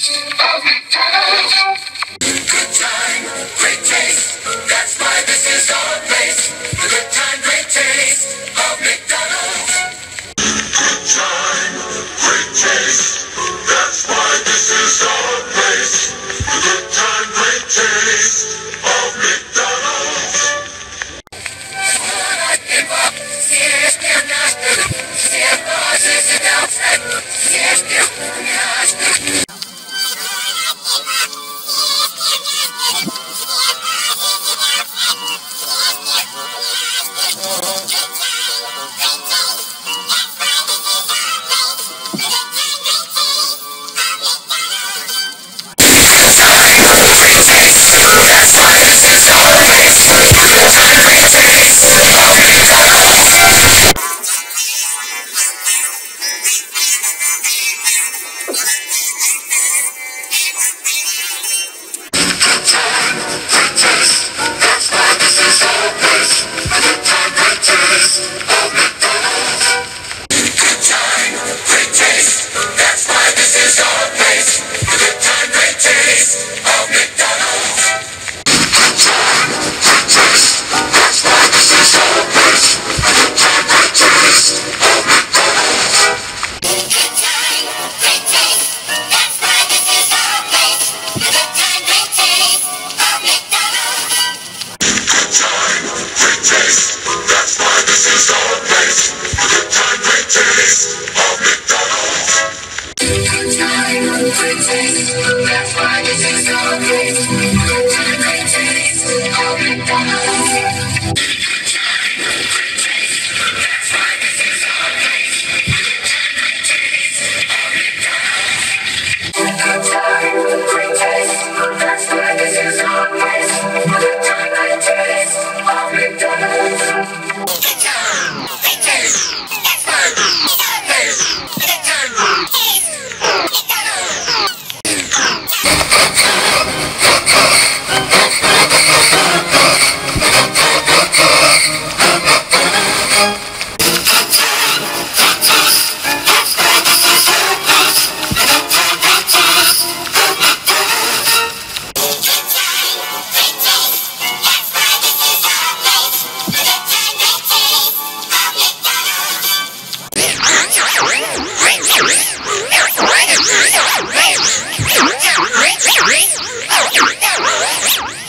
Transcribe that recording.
Great taste, That's why this is our place. The good time, great taste of McDonald's. It's all great. All the great